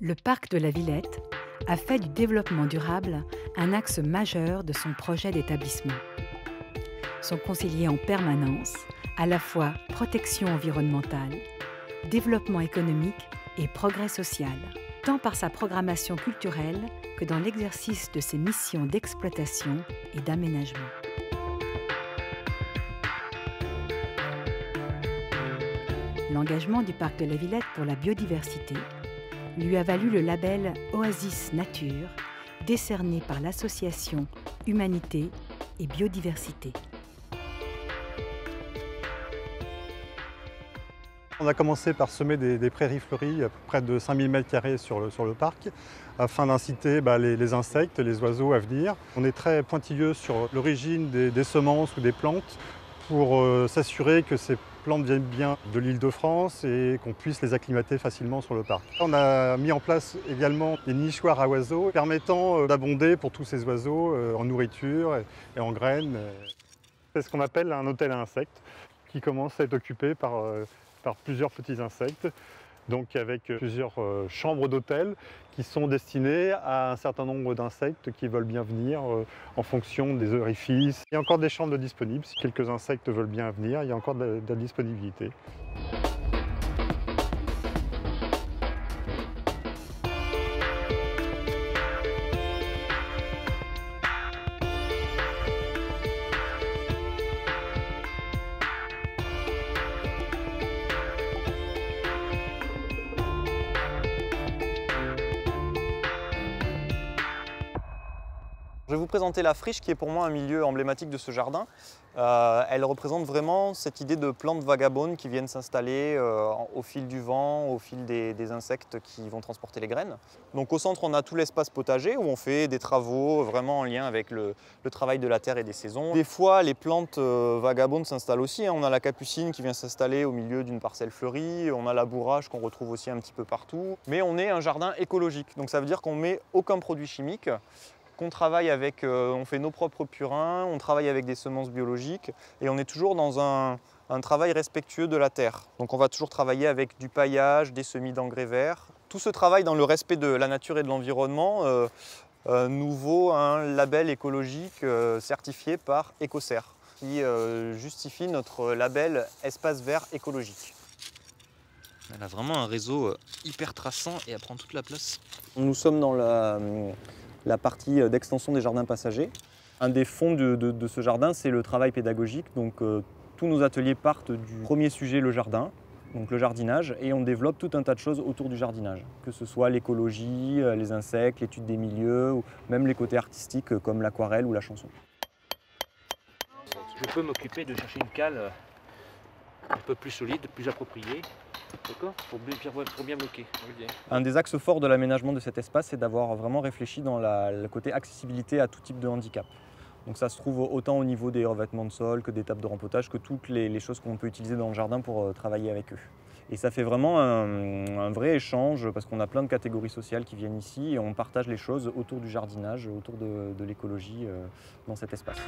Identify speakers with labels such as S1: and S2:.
S1: le parc de la Villette a fait du développement durable un axe majeur de son projet d'établissement. Sont conciliés en permanence à la fois protection environnementale, développement économique et progrès social, tant par sa programmation culturelle que dans l'exercice de ses missions d'exploitation et d'aménagement. L'engagement du parc de la Villette pour la biodiversité lui a valu le label Oasis Nature, décerné par l'association Humanité et Biodiversité.
S2: On a commencé par semer des, prairies fleuries, près de 5000 m2 sur le, sur le parc, afin d'inciter bah, les, insectes, les oiseaux à venir. On est très pointilleux sur l'origine des, semences ou des plantes pour euh, s'assurer que ces plantes viennent bien de l'île de France et qu'on puisse les acclimater facilement sur le parc. On a mis en place également des nichoirs à oiseaux permettant euh, d'abonder pour tous ces oiseaux euh, en nourriture et en graines. C'est ce qu'on appelle un hôtel à insectes qui commence à être occupé par par plusieurs petits insectes, donc avec plusieurs euh, chambres d'hôtel qui sont destinées à un certain nombre d'insectes qui veulent bien venir euh, en fonction des orifices. Il y a encore des chambres disponibles, si quelques insectes veulent bien venir, il y a encore de la disponibilité.
S3: Je vais vous présenter la friche qui est pour moi un milieu emblématique de ce jardin. Euh, elle représente vraiment cette idée de plantes vagabondes qui viennent s'installer euh, au fil du vent, au fil des, insectes qui vont transporter les graines. Donc au centre on a tout l'espace potager où on fait des travaux vraiment en lien avec le, travail de la terre et des saisons. Des fois les plantes euh, vagabondes s'installent aussi. Hein. On a la capucine qui vient s'installer au milieu d'une parcelle fleurie, on a la bourrage qu'on retrouve aussi un petit peu partout. Mais on est un jardin écologique, donc ça veut dire qu'on met aucun produit chimique. On travaille avec, euh, on fait nos propres purins, on travaille avec des semences biologiques et on est toujours dans un, travail respectueux de la terre. Donc on va toujours travailler avec du paillage, des semis d'engrais verts. Tout ce travail dans le respect de la nature et de l'environnement euh, euh, nous vaut un label écologique certifié par Ecocer qui justifie notre label espace vert écologique.
S4: Elle a vraiment un réseau hyper traçant et elle prend toute la place.
S3: Nous sommes dans la, la partie euh, d'extension des jardins passagers. Un des fonds de, ce jardin, c'est le travail pédagogique. Donc, euh, tous nos ateliers partent du premier sujet, le jardin, donc le jardinage, et on développe tout un tas de choses autour du jardinage, que ce soit l'écologie, euh, les insectes, l'étude des milieux, ou même les côtés artistiques comme l'aquarelle ou la chanson.
S4: Je peux m'occuper de chercher une cale plus solide, plus appropriée, D'accord pour, bien bloquer.
S3: Un des axes forts de l'aménagement de cet espace, c'est d'avoir vraiment réfléchi dans le côté accessibilité à tout type de handicap. Donc ça se trouve autant au niveau des revêtements de sol que des tables de rempotage, que toutes les, choses qu'on peut utiliser dans le jardin pour euh, travailler avec eux. Et ça fait vraiment un, vrai échange parce qu'on a plein de catégories sociales qui viennent ici et on partage les choses autour du jardinage, autour de, l'écologie euh, dans cet espace.